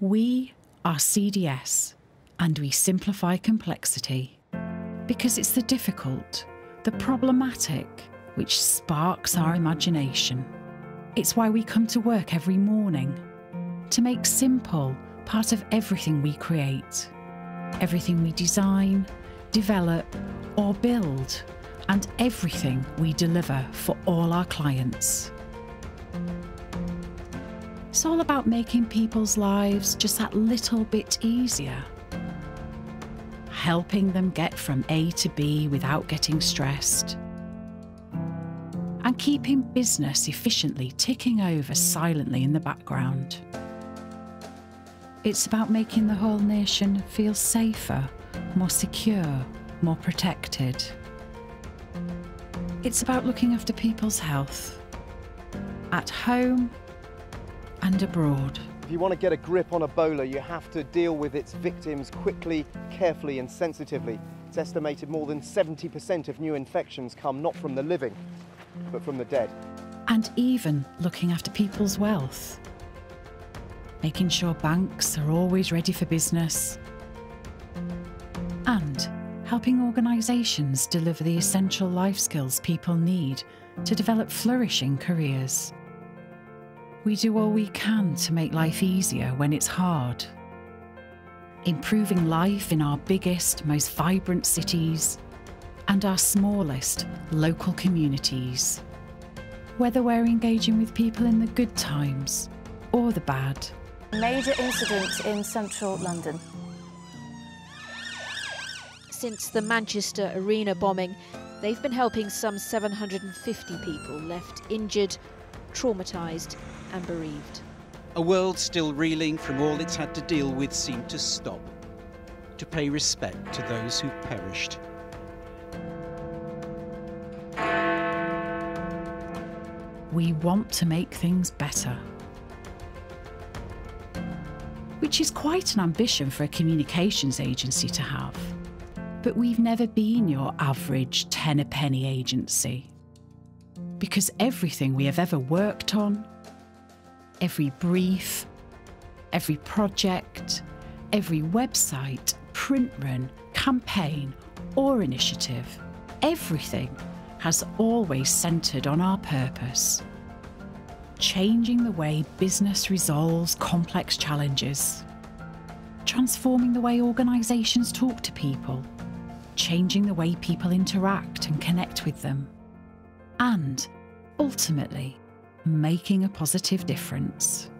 We are CDS and we simplify complexity because it's the difficult, the problematic, which sparks our imagination. It's why we come to work every morning to make simple part of everything we create, everything we design, develop, or build, and everything we deliver for all our clients. It's all about making people's lives just that little bit easier. Helping them get from A to B without getting stressed. And keeping business efficiently ticking over silently in the background. It's about making the whole nation feel safer, more secure, more protected. It's about looking after people's health at home and abroad. If you want to get a grip on Ebola, you have to deal with its victims quickly, carefully, and sensitively. It's estimated more than 70% of new infections come not from the living, but from the dead. And even looking after people's wealth. Making sure banks are always ready for business. And helping organisations deliver the essential life skills people need to develop flourishing careers. We do all we can to make life easier when it's hard. Improving life in our biggest, most vibrant cities and our smallest local communities. Whether we're engaging with people in the good times or the bad. Major incident in central London since the Manchester Arena bombing, they've been helping some 750 people left injured, traumatised, and bereaved. A world still reeling from all it's had to deal with seemed to stop, to pay respect to those who perished. We want to make things better. Which is quite an ambition for a communications agency to have but we've never been your average ten a penny agency. Because everything we have ever worked on, every brief, every project, every website, print run, campaign, or initiative, everything has always centred on our purpose. Changing the way business resolves complex challenges, transforming the way organisations talk to people. Changing the way people interact and connect with them, and ultimately, making a positive difference.